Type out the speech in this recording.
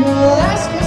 Last.